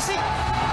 し